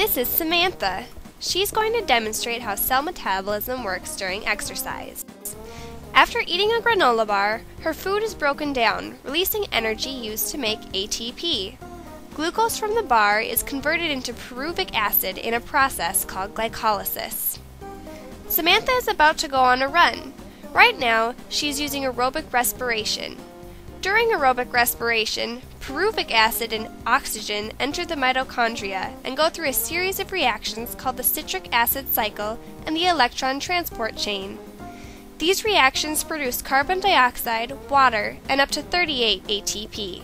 This is Samantha. She's going to demonstrate how cell metabolism works during exercise. After eating a granola bar, her food is broken down, releasing energy used to make ATP. Glucose from the bar is converted into pyruvic acid in a process called glycolysis. Samantha is about to go on a run. Right now, she's using aerobic respiration. During aerobic respiration, pyruvic acid and oxygen enter the mitochondria and go through a series of reactions called the citric acid cycle and the electron transport chain. These reactions produce carbon dioxide, water, and up to 38 ATP.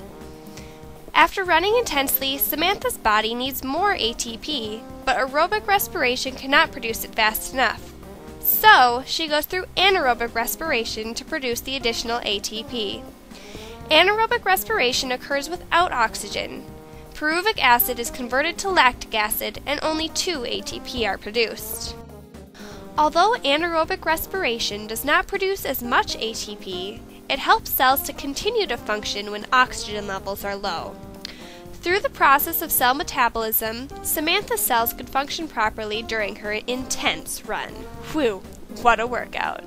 After running intensely, Samantha's body needs more ATP, but aerobic respiration cannot produce it fast enough. So, she goes through anaerobic respiration to produce the additional ATP. Anaerobic respiration occurs without oxygen. Pyruvic acid is converted to lactic acid and only 2 ATP are produced. Although anaerobic respiration does not produce as much ATP, it helps cells to continue to function when oxygen levels are low. Through the process of cell metabolism, Samantha's cells could function properly during her intense run. Whew, what a workout!